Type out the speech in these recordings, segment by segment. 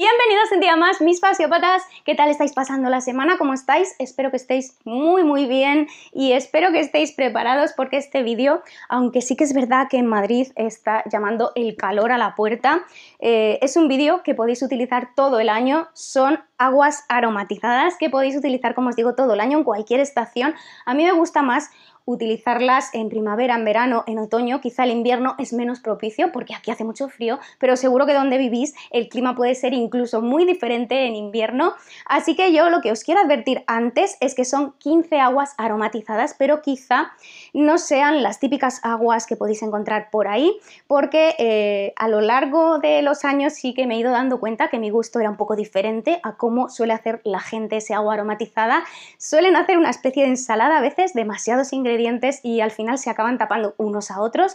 Bienvenidos un día más, mis fasiopatas. ¿Qué tal estáis pasando la semana? ¿Cómo estáis? Espero que estéis muy muy bien y espero que estéis preparados porque este vídeo, aunque sí que es verdad que en Madrid está llamando el calor a la puerta, eh, es un vídeo que podéis utilizar todo el año. Son aguas aromatizadas que podéis utilizar, como os digo, todo el año en cualquier estación. A mí me gusta más utilizarlas en primavera, en verano, en otoño, quizá el invierno es menos propicio porque aquí hace mucho frío, pero seguro que donde vivís el clima puede ser incluso muy diferente en invierno, así que yo lo que os quiero advertir antes es que son 15 aguas aromatizadas, pero quizá no sean las típicas aguas que podéis encontrar por ahí, porque eh, a lo largo de los años sí que me he ido dando cuenta que mi gusto era un poco diferente a cómo suele hacer la gente ese agua aromatizada. Suelen hacer una especie de ensalada a veces, demasiados ingredientes y al final se acaban tapando unos a otros.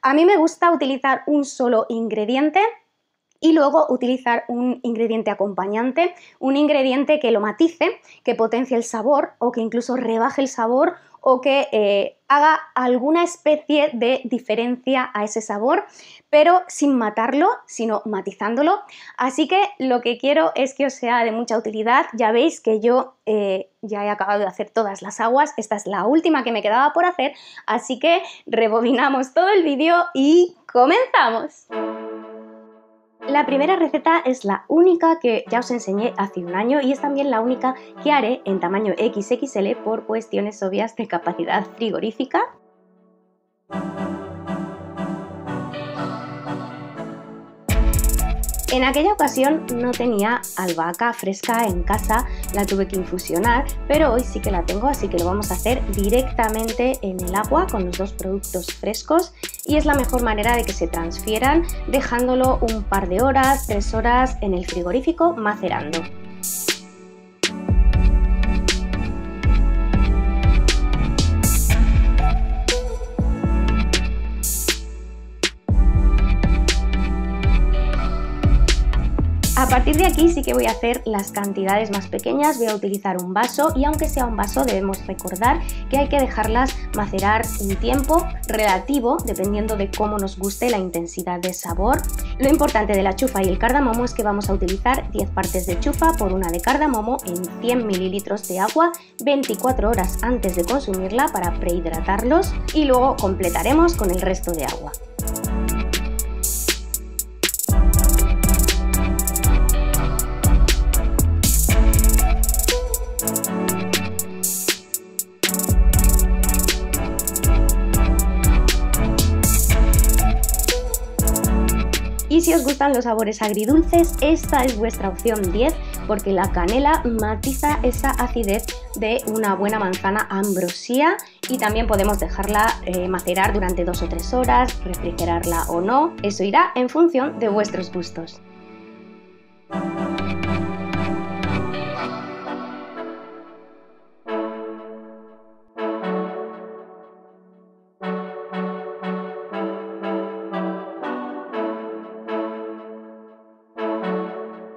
A mí me gusta utilizar un solo ingrediente y luego utilizar un ingrediente acompañante, un ingrediente que lo matice, que potencie el sabor o que incluso rebaje el sabor o que eh, haga alguna especie de diferencia a ese sabor, pero sin matarlo, sino matizándolo. Así que lo que quiero es que os sea de mucha utilidad. Ya veis que yo eh, ya he acabado de hacer todas las aguas, esta es la última que me quedaba por hacer, así que rebobinamos todo el vídeo y comenzamos. La primera receta es la única que ya os enseñé hace un año y es también la única que haré en tamaño XXL por cuestiones obvias de capacidad frigorífica En aquella ocasión no tenía albahaca fresca en casa, la tuve que infusionar, pero hoy sí que la tengo, así que lo vamos a hacer directamente en el agua con los dos productos frescos y es la mejor manera de que se transfieran dejándolo un par de horas, tres horas en el frigorífico macerando. A partir de aquí sí que voy a hacer las cantidades más pequeñas, voy a utilizar un vaso y aunque sea un vaso debemos recordar que hay que dejarlas macerar un tiempo relativo dependiendo de cómo nos guste la intensidad de sabor. Lo importante de la chufa y el cardamomo es que vamos a utilizar 10 partes de chufa por una de cardamomo en 100 mililitros de agua 24 horas antes de consumirla para prehidratarlos y luego completaremos con el resto de agua. Y si os gustan los sabores agridulces, esta es vuestra opción 10 porque la canela matiza esa acidez de una buena manzana ambrosía y también podemos dejarla eh, macerar durante dos o tres horas, refrigerarla o no, eso irá en función de vuestros gustos.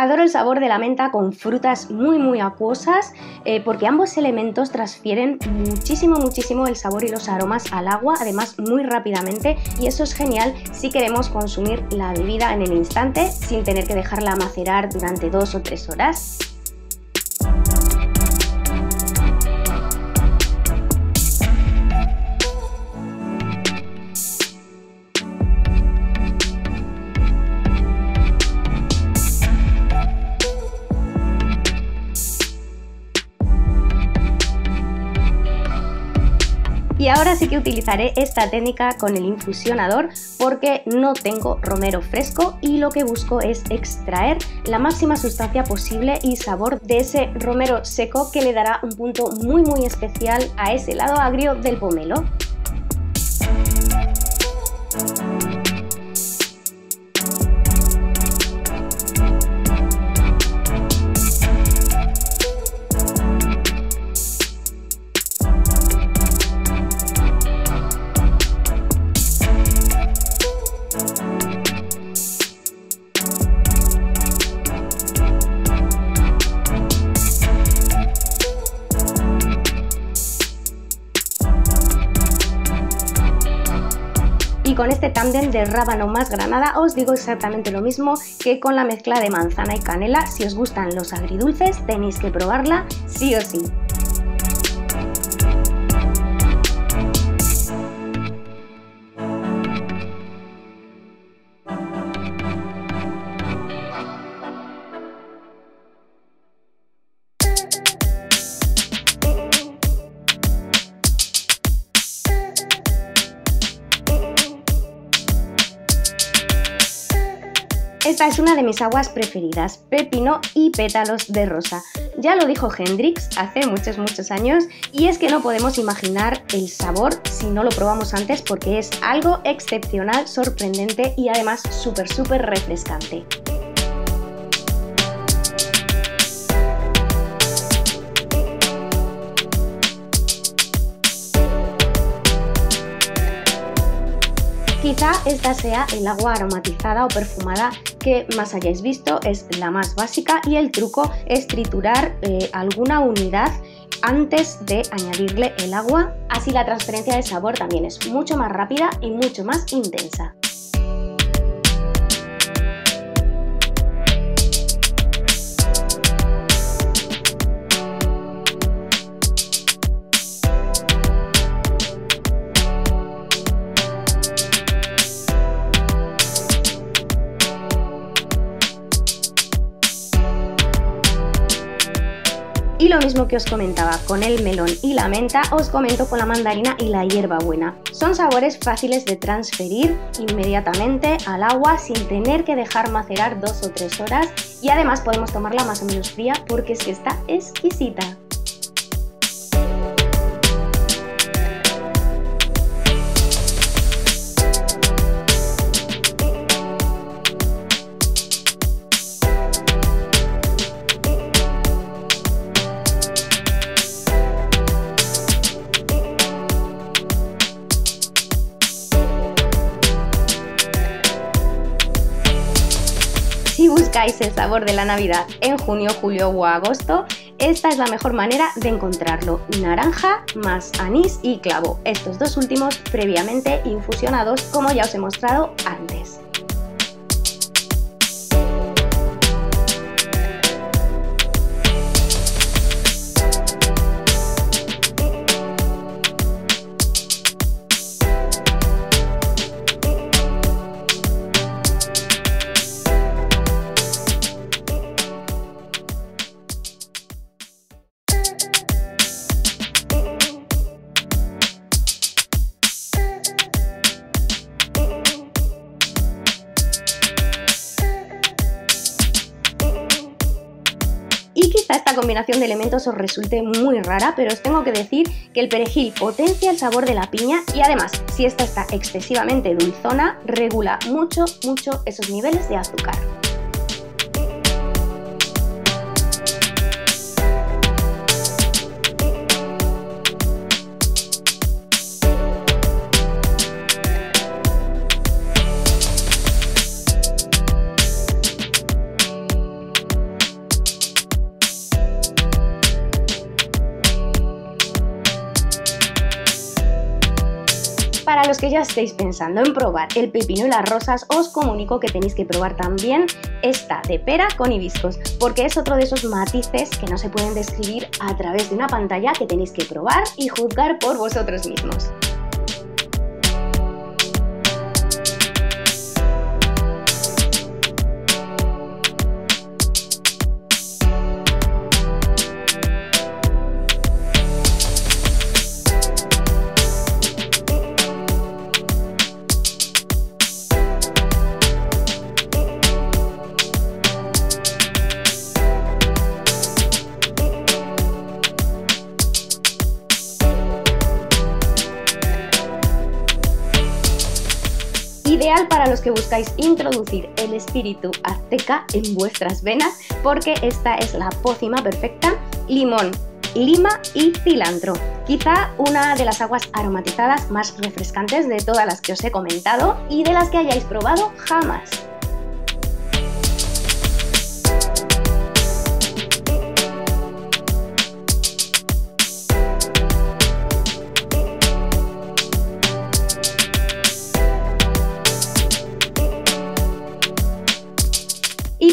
Adoro el sabor de la menta con frutas muy muy acuosas eh, porque ambos elementos transfieren muchísimo muchísimo el sabor y los aromas al agua, además muy rápidamente y eso es genial si queremos consumir la bebida en el instante sin tener que dejarla macerar durante dos o tres horas. Y ahora sí que utilizaré esta técnica con el infusionador porque no tengo romero fresco y lo que busco es extraer la máxima sustancia posible y sabor de ese romero seco que le dará un punto muy muy especial a ese lado agrio del pomelo. Con este tándem de rábano más granada os digo exactamente lo mismo que con la mezcla de manzana y canela. Si os gustan los agridulces tenéis que probarla sí o sí. Esta es una de mis aguas preferidas, pepino y pétalos de rosa. Ya lo dijo Hendrix hace muchos muchos años y es que no podemos imaginar el sabor si no lo probamos antes porque es algo excepcional, sorprendente y además súper súper refrescante. Quizá esta sea el agua aromatizada o perfumada que más hayáis visto, es la más básica y el truco es triturar eh, alguna unidad antes de añadirle el agua, así la transferencia de sabor también es mucho más rápida y mucho más intensa. Que os comentaba con el melón y la menta, os comento con la mandarina y la hierbabuena. Son sabores fáciles de transferir inmediatamente al agua sin tener que dejar macerar dos o tres horas y además podemos tomarla más o menos fría porque es que está exquisita. El sabor de la Navidad en junio, julio o agosto, esta es la mejor manera de encontrarlo. Naranja más anís y clavo, estos dos últimos previamente infusionados como ya os he mostrado antes. Combinación de elementos os resulte muy rara, pero os tengo que decir que el perejil potencia el sabor de la piña y además, si esta está excesivamente dulzona, regula mucho, mucho esos niveles de azúcar. Que ya estéis pensando en probar el pepino y las rosas, os comunico que tenéis que probar también esta de pera con hibiscos, porque es otro de esos matices que no se pueden describir a través de una pantalla que tenéis que probar y juzgar por vosotros mismos. Los que buscáis introducir el espíritu azteca en vuestras venas porque esta es la pócima perfecta. Limón, lima y cilantro. Quizá una de las aguas aromatizadas más refrescantes de todas las que os he comentado y de las que hayáis probado jamás.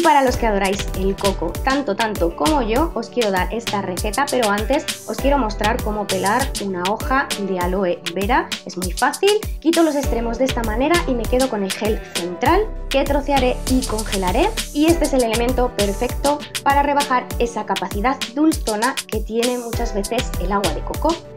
Los que adoráis el coco tanto tanto como yo, os quiero dar esta receta, pero antes os quiero mostrar cómo pelar una hoja de aloe vera. Es muy fácil, quito los extremos de esta manera y me quedo con el gel central que trocearé y congelaré. Y este es el elemento perfecto para rebajar esa capacidad dulzona que tiene muchas veces el agua de coco.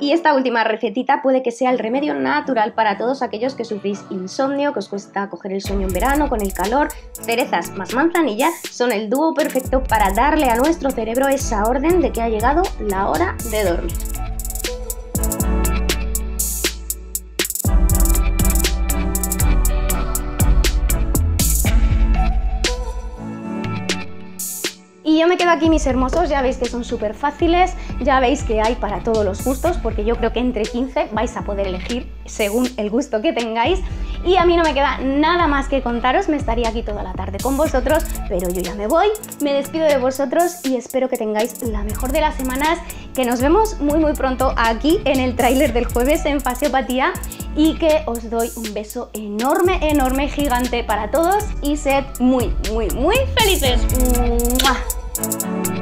Y esta última recetita puede que sea el remedio natural para todos aquellos que sufrís insomnio, que os cuesta coger el sueño en verano con el calor. Cerezas más manzanilla son el dúo perfecto para darle a nuestro cerebro esa orden de que ha llegado la hora de dormir. Yo me quedo aquí mis hermosos, ya veis que son súper fáciles, ya veis que hay para todos los gustos, porque yo creo que entre 15 vais a poder elegir según el gusto que tengáis. Y a mí no me queda nada más que contaros, me estaría aquí toda la tarde con vosotros, pero yo ya me voy, me despido de vosotros y espero que tengáis la mejor de las semanas, que nos vemos muy muy pronto aquí en el tráiler del jueves en Fasiopatía y que os doy un beso enorme, enorme, gigante para todos y sed muy, muy, muy felices. Thank Música